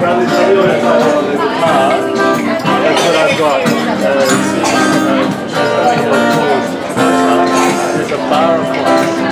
it's like on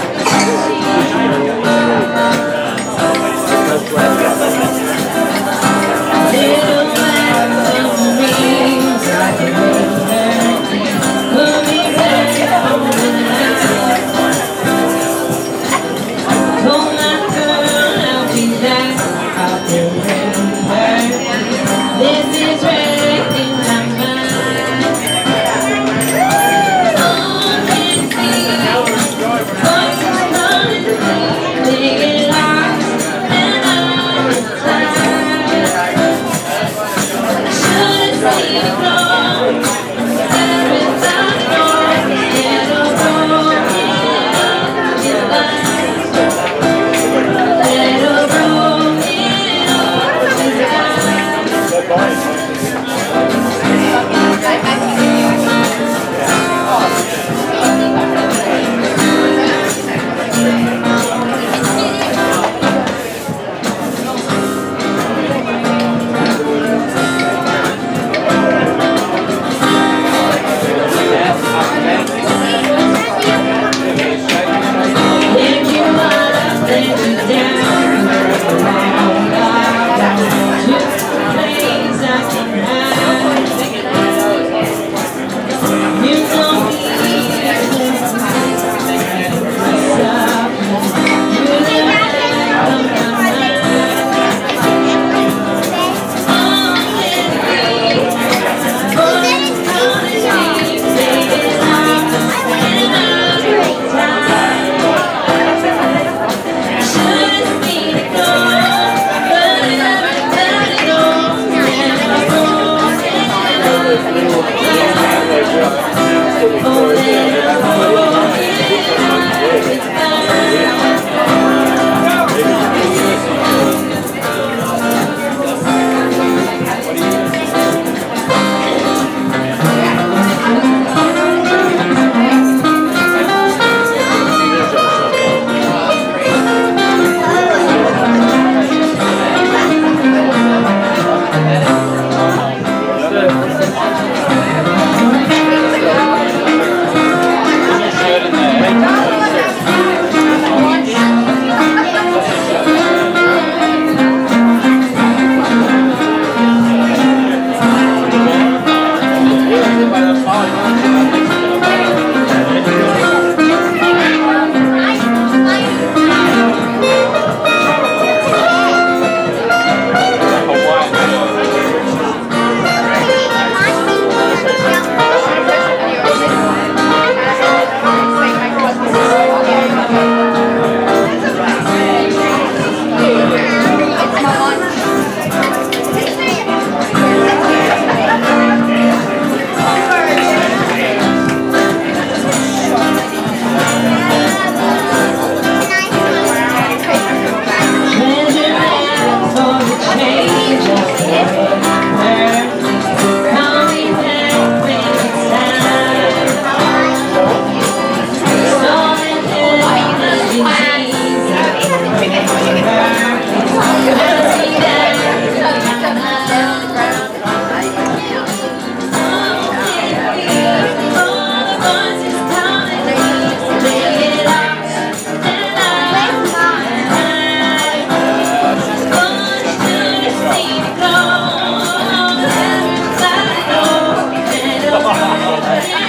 Yeah.